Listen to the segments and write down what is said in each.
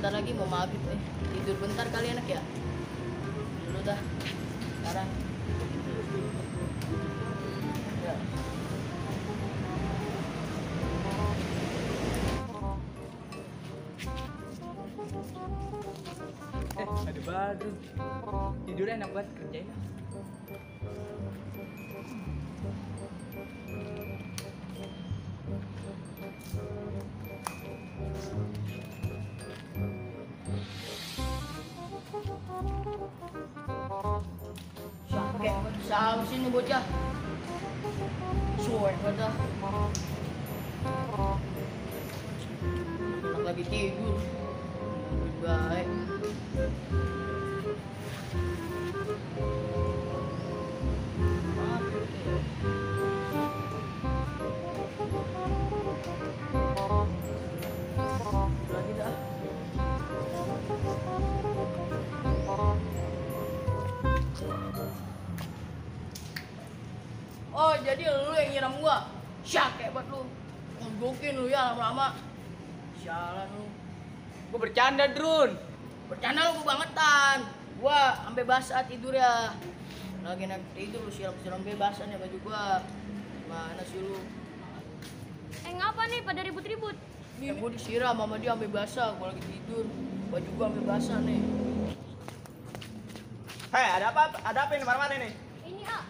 bentar lagi mau maghrib nih. Tidur bentar kali enak ya. Dulu dah. Sekarang. Eh, ada badut. Tidurnya enak banget kerjain. Saham sini bocah. Suai pada. Anak lagi tidur. Baik. Jadi lu yang nyiram gua. Syak hebat lu. Nggokin lu ya lama-lama. Sialan lu. Gue bercanda, Drun. Bercanda lu kebangetan. Gua sampai basah tidur ya. Lagi naik tidur lu siram-siram bebasan ya baju gua. Mana sih lu? Eh ngapa nih pada ribut-ribut? Ya gua disiram sama dia sampai basah, gua lagi tidur. Baju gua sampai basah nih. Hei, ada apa? Ada apa ini marah nih? Ini ah,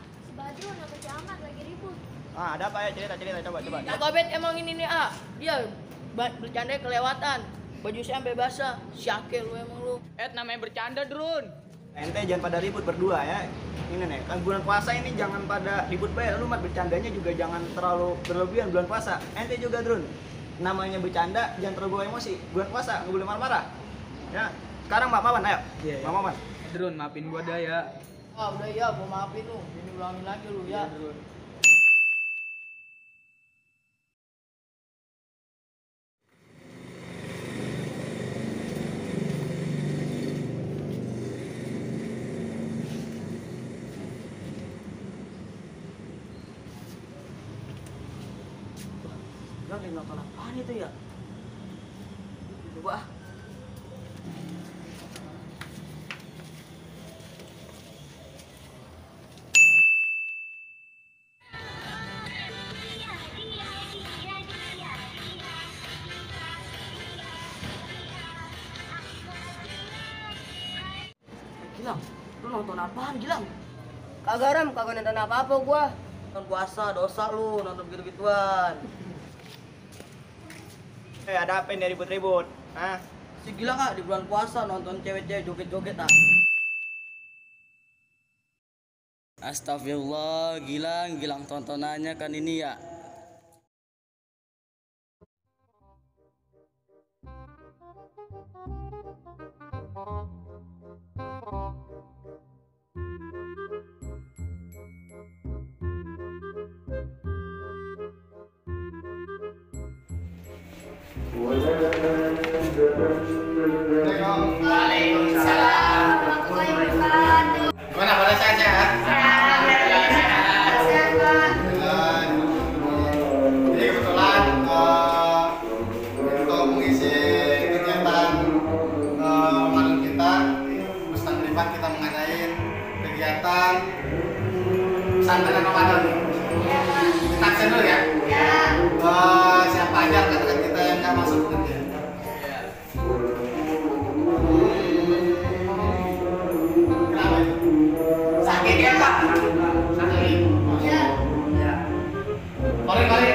Ahmad lagi ribut. Ah, ada apa ya? Cerita, cerita, coba, coba. Apa bet emang ini nih ah? Dia bercanda kelewatan. Baju saya sampai basah. Syake lu emang lu. Ed namanya bercanda, Drun. Ente jangan pada ribut berdua ya. Ini nih, kan bulan puasa ini jangan pada ribut bayar. Lu mat bercandanya juga jangan terlalu berlebihan bulan puasa. Ente juga, Drun. Namanya bercanda, jangan terlalu bawa emosi. Bulan puasa nggak boleh marah-marah. Ya. Sekarang Mak Maman, ayo. Iya, iya. Mak Maman. Drun, maafin gua dah ya. Ah udah ya, gua maafin lu. Ini ulangin lagi lu ya. Lagi nonton apaan itu ya? Gilang, lu nonton apaan Gilang? Kagak ram, kagak nonton apa-apa gua. Nonton puasa, dosa lu, nonton gitu-gituan. Eh, ada apa ini ribut-ribut? Hah? Si gila kak di bulan puasa nonton cewek-cewek joget-joget ah. Astagfirullah, Gilang, Gilang tontonannya kan ini ya. Pesantren Ramadan. Kita absen dulu ya. Eh, siapa aja nggak masuk kerja? Itu? Sakit ya Pak? Sakit. Iya. Kori kori. Kori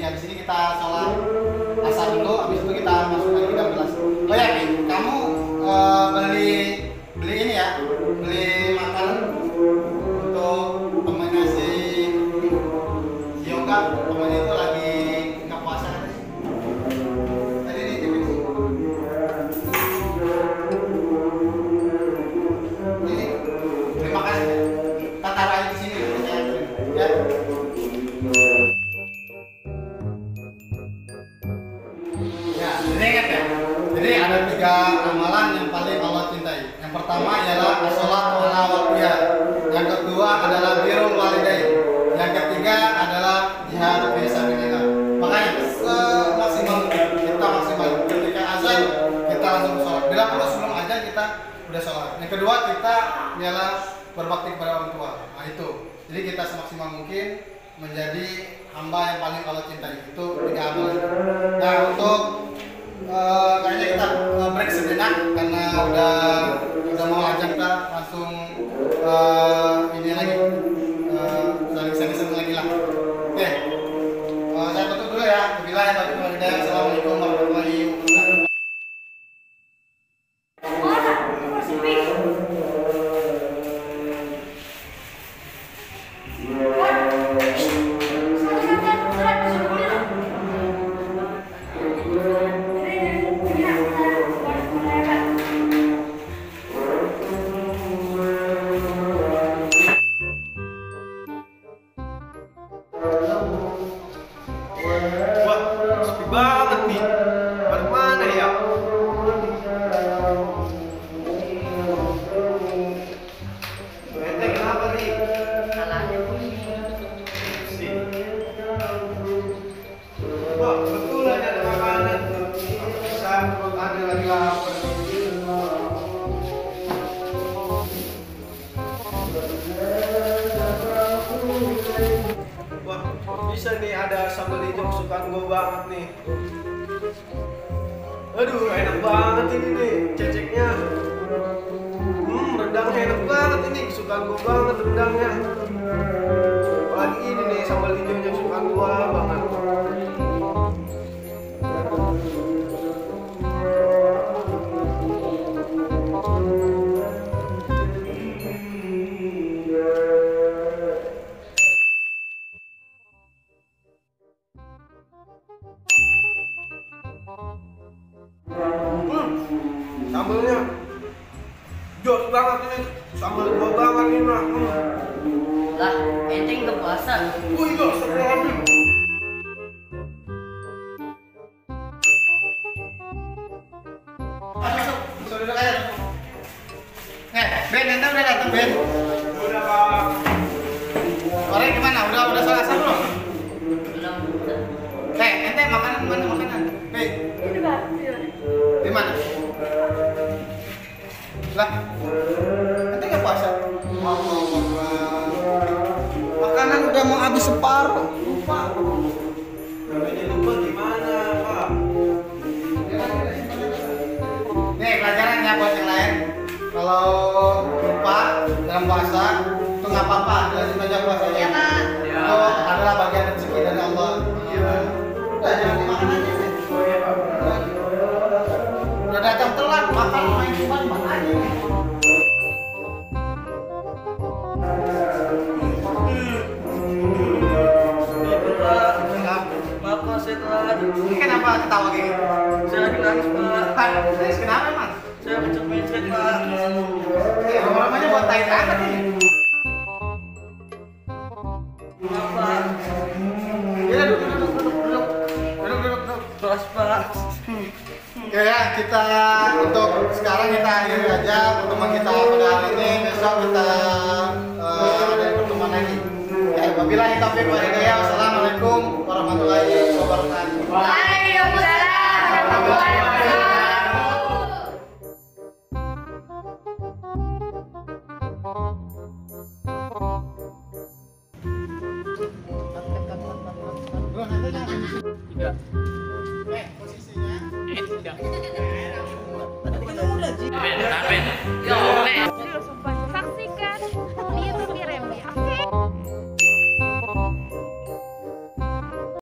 Jadi habis ini kita sholat asar dulu, habis itu kita masuk ke 13. Oh ya, kamu eh, beli beli ini ya, beli ialah sholat ala waktunya. Yang kedua adalah birrul walidain. Yang ketiga adalah jihad sabilillah. Makanya maksimal kita maksimal ketika azan kita langsung sholat. Bila perlu sebelum azan kita udah sholat. Yang kedua kita ialah berbakti kepada orang tua. Nah itu. Jadi kita semaksimal mungkin menjadi hamba yang paling Allah cintai. Itu tiga amalan. Nah untuk Eh, kayaknya kita eh, break sejenak karena udah udah mau ajak kita langsung eh, ini lagi eh, saling saling lagi lah. Oke, Eh, saya tutup dulu ya. Bila ya, Assalamualaikum bisa nih ada sambal hijau kesukaan gue banget nih. Aduh, enak banget ini nih ceceknya. Hmm, rendangnya enak banget ini kesukaan gue banget rendangnya. Apalagi ini nih sambal hijaunya kesukaan gue banget. Sambalnya jos banget ini. Sambal gue banget ini mah. Hmm. Lah, ente nggak puasa. Ben, ente udah datang Ben. Udah pak. Orang gimana? Udah udah sholat asar belum? Belum. Eh, ente makanan mana makanan? Hei, Ini Pak. di mana? Lah, ente nggak puasa? Makanan udah mau habis separuh. Lupa. Namanya lupa gimana pak? Nih pelajaran ya buat yang lain. Kalau lupa dalam puasa itu nggak apa-apa, lanjut aja puasanya. Pak. Itu adalah bagian rezeki dari Allah. Ini kenapa ketawa kayak gitu? Saya lagi nangis Pak. Pak, nangis kenapa emang? Saya mencet-mencet Pak. Eh, lama-lamanya buat tai banget nih. Pak. Ya, duduk, duduk, duduk, duduk, duduk, duduk, duduk. Terus Pak. Ya, ya, kita untuk sekarang kita akhiri aja pertemuan kita pada hari ini. Besok kita eh, ada pertemuan lagi. Ya, wabillahi taufiq wal hidayah. Wassalamualaikum warahmatullahi wabarakatuh. Waalaikumsalam Tidak. Eh, posisinya. Eh, tidak.